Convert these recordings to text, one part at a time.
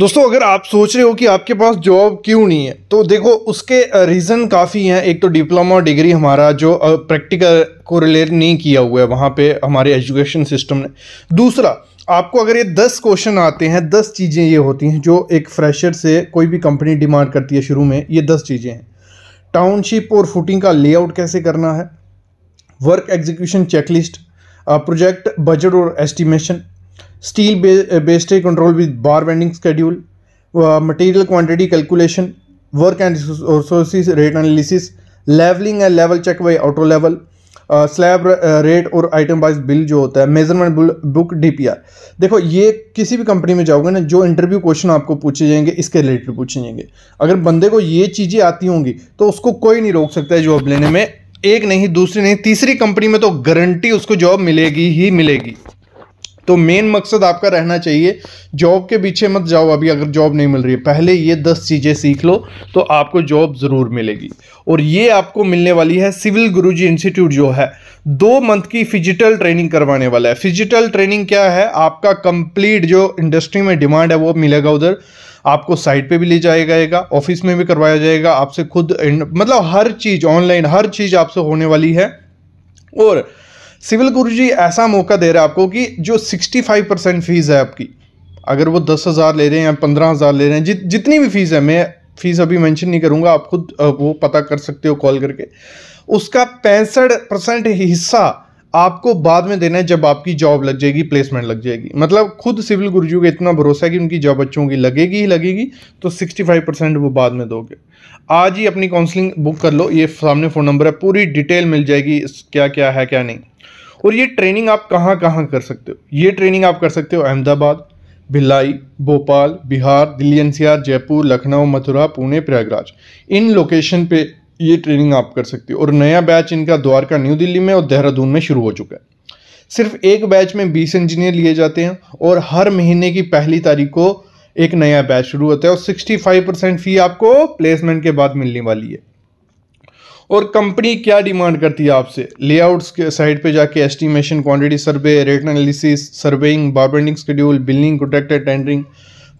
दोस्तों, अगर आप सोच रहे हो कि आपके पास जॉब क्यों नहीं है तो देखो, उसके रीज़न काफ़ी हैं। एक तो डिप्लोमा डिग्री हमारा जो प्रैक्टिकल को रिलेट नहीं किया हुआ है, वहाँ पे हमारे एजुकेशन सिस्टम ने। दूसरा, आपको अगर ये दस क्वेश्चन आते हैं, दस चीज़ें ये होती हैं, जो एक फ्रेशर से कोई भी कंपनी डिमांड करती है शुरू में, ये दस चीज़ें हैं। टाउनशिप और फुटिंग का लेआउट कैसे करना है? Work execution checklist project budget और estimation steel based control with bar bending schedule uh, material quantity calculation work and resources rate analysis leveling and level check auto level slab rate और item wise bill जो होता है measurement book DPR देखो ये किसी भी company में जाओगे ना जो इंटरव्यू क्वेश्चन आपको पूछे जाएँगे इसके रिलेटेड पूछे जाएँगे। अगर बंदे को ये चीज़ें आती होंगी तो उसको कोई नहीं रोक सकता है जॉब लेने में। एक नहीं दूसरी नहीं तीसरी कंपनी में तो गारंटी उसको जॉब मिलेगी ही मिलेगी। तो मेन मकसद आपका रहना चाहिए जॉब के पीछे मत जाओ, अभी अगर जॉब नहीं मिल रही है, पहले ये दस चीज़ें सीख लो तो आपको जॉब ज़रूर मिलेगी। और ये आपको मिलने वाली है सिविल गुरुजी इंस्टीट्यूट जो है, दो मंथ की फिजिटल ट्रेनिंग करवाने वाला है। फिजिटल ट्रेनिंग क्या है? आपका कंप्लीट जो इंडस्ट्री में डिमांड है, वो मिलेगा उधर। आपको साइट पे भी ले जाया जाएगा ऑफ़िस में भी करवाया जाएगा, आपसे खुद मतलब हर चीज़ ऑनलाइन हर चीज़ आपसे होने वाली है। और सिविल गुरु जी, ऐसा मौका दे रहा है आपको कि जो 65 परसेंट फ़ीस है आपकी, अगर वो दस हज़ार ले रहे हैं या पंद्रह हज़ार ले रहे हैं, जित, जितनी भी फ़ीस है, मैं फ़ीस अभी मेंशन नहीं करूँगा, आप खुद वो पता कर सकते हो कॉल करके। उसका पैंसठ परसेंट हिस्सा आपको बाद में देना है जब आपकी जॉब लग जाएगी प्लेसमेंट लग जाएगी। मतलब खुद सिविल गुरुजी का इतना भरोसा है कि उनकी जॉब बच्चों की लगेगी ही लगेगी तो 65 परसेंट वो बाद में दोगे। आज ही अपनी काउंसलिंग बुक कर लो, ये सामने फ़ोन नंबर है, पूरी डिटेल मिल जाएगी क्या क्या है, क्या नहीं। और ये ट्रेनिंग आप कहाँ कहाँ कर सकते हो? ये ट्रेनिंग आप कर सकते हो अहमदाबाद, भिलाई, भोपाल, बिहार, दिल्ली, एनसीआर, जयपुर, लखनऊ, मथुरा, पुणे, प्रयागराज। इन लोकेशन पे ये ट्रेनिंग आप कर सकते हो। और नया बैच इनका द्वारका न्यू दिल्ली में और देहरादून में शुरू हो चुका है। सिर्फ़ एक बैच में बीस इंजीनियर लिए जाते हैं और हर महीने की पहली तारीख को एक नया बैच शुरू होता है और सिक्सटी फाइव परसेंट फ़ी आपको प्लेसमेंट के बाद मिलने वाली है। और कंपनी क्या डिमांड करती है आपसे? लेआउट्स के साइड पे जाके estimation quantity survey rate analysis surveying bar bending schedule building contractor tendering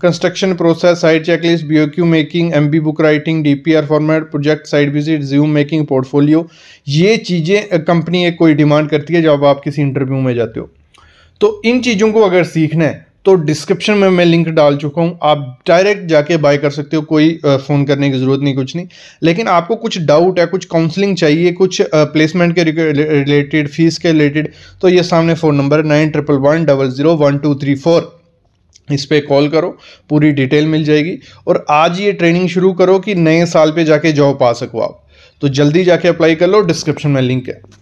construction process site checklist BOQ making MB book writing DPR format project site visit resume making portfolio ये चीज़ें company एक कोई demand करती है जब आप किसी interview में जाते हो। तो इन चीज़ों को अगर सीखना है तो डिस्क्रिप्शन में मैं लिंक डाल चुका हूँ। आप डायरेक्ट जाके बाय कर सकते हो, कोई फ़ोन करने की ज़रूरत नहीं, कुछ नहीं। लेकिन आपको कुछ डाउट है कुछ काउंसलिंग चाहिए, कुछ प्लेसमेंट के रिलेटेड फ़ीस के रिलेटेड तो ये सामने फ़ोन नंबर है nine triple one double zero one two three four इस पर कॉल करो, पूरी डिटेल मिल जाएगी। और आज ये ट्रेनिंग शुरू करो कि नए साल पे जाके जॉब पा सको आप। तो जल्दी जाके अप्लाई कर लो, डिस्क्रिप्शन में लिंक है।